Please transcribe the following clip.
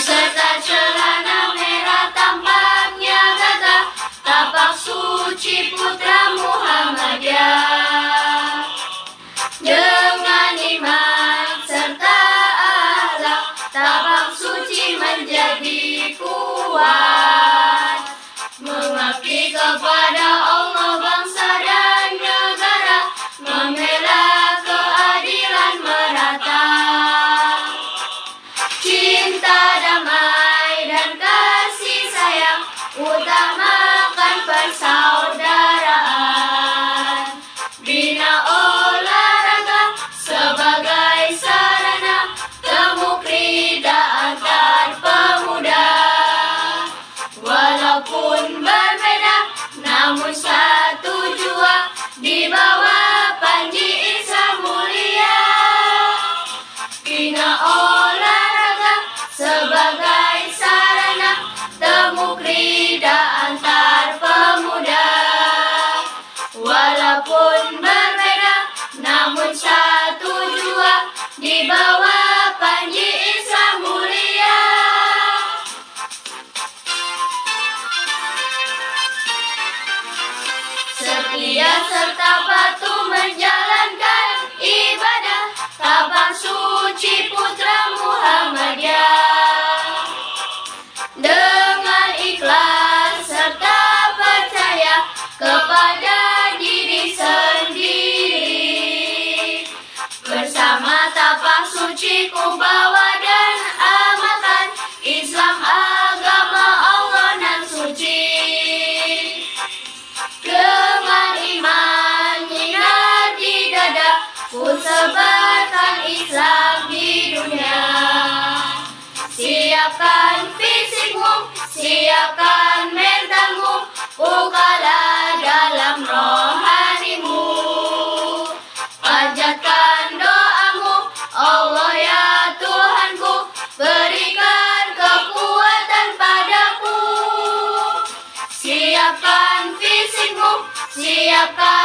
serta celana merah tampaknya gagah. Tapak suci putra Muhammadiyah. Dengan iman serta Allah Tapak suci menjadi kuat. Walaupun berbeda namun satu jua di bawah Panji Isa Mulia. Ina Ia serta batu menjadi siapkan fisikmu, siapkan mentalmu, bukalah dalam rohanimu. Panjatkan doamu, Allah ya Tuhanku, berikan kekuatan padaku. Siapkan fisikmu, siapkan